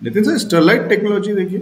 Nitin sir Sterlite technology देखिए।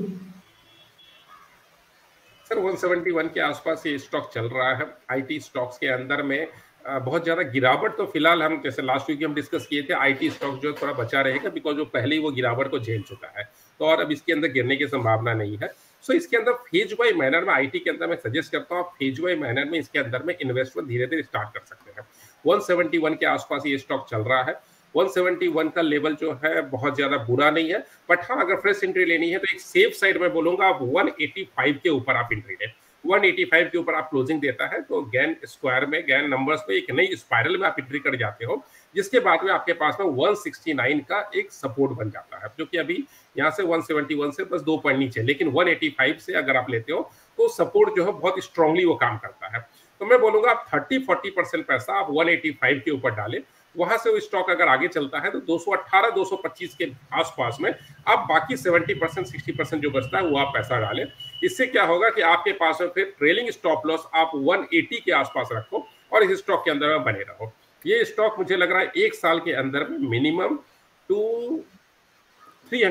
Sir 171 के आसपास ये स्टॉक चल रहा है। आईटी स्टॉक्स के अंदर में बहुत ज़्यादा गिरावट तो फ़िलहाल हम जैसे लास्ट वीक हम डिस्कस किए थे आईटी स्टॉक जो थोड़ा बचा रहेगा बिकॉज़ वो पहले ही वो गिरावट को झेल चुका है। तो और अब इसके अंदर गिरने की संभावना नहीं है। सो so, इसके अंदर फ़ेज़ वाई मैनर में आईटी के अंदर मैं सजेस्ट करता हूँ फ़ेज़ वाई मैनर में इसके अंदर में इन्वेस्टमेंट धीरे धीरे स्टार्ट कर सकते हैं। 171 के आसपास ये स्टॉक चल रहा है। 171 का लेवल जो है बहुत ज़्यादा बुरा नहीं है बट हाँ अगर फ्रेश एंट्री लेनी है तो एक सेफ़ साइड में बोलूँगा आप 185 के ऊपर आप एंट्री लें। 185 के ऊपर आप क्लोजिंग देता है तो गैन स्क्वायर में गैन नंबर्स में एक नई स्पायरल में आप एंट्री कर जाते हो, जिसके बाद में आपके पास में 169 का एक सपोर्ट बन जाता है। जो कि अभी यहाँ से 171 से बस दो पॉइंट नीचे, लेकिन 185 से अगर आप लेते हो तो सपोर्ट जो है बहुत स्ट्रांगली वो काम करता है। तो मैं बोलूँगा आप 30 40 परसेंट पैसा आप 185 के ऊपर डालें वहाँ से वो स्टॉक अगर आगे चलता है तो 218 225 के आसपास में आप बाकी 70 परसेंट, सिक्सटी परसेंट जो बचता है वो आप पैसा डालें। इससे क्या होगा कि आपके पास में फिर ट्रेलिंग स्टॉप लॉस आप 180 के आसपास रखो और इस स्टॉक के अंदर में बने रहो। ये स्टॉक मुझे लग रहा है एक साल के अंदर में मिनिमम टू थ्री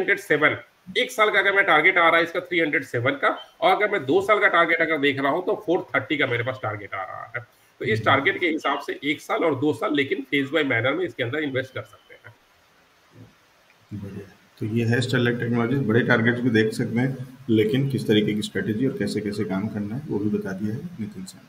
एक साल का अगर मैं टारगेट आ रहा है इसका 307 का और अगर मैं दो साल का टारगेट अगर देख रहा हूँ तो 430 का मेरे पास टारगेट आ रहा है। तो इस टारगेट के हिसाब से एक साल और दो साल, लेकिन फ़ेज़ बाय मैनर में इसके अंदर इन्वेस्ट कर सकते हैं। तो ये है स्टेरलाइट टेक्नोलॉजी बड़े टारगेट्स भी देख सकते हैं, लेकिन किस तरीके की स्ट्रेटेजी और कैसे कैसे काम करना है, वो भी बता दिया है नितिन सर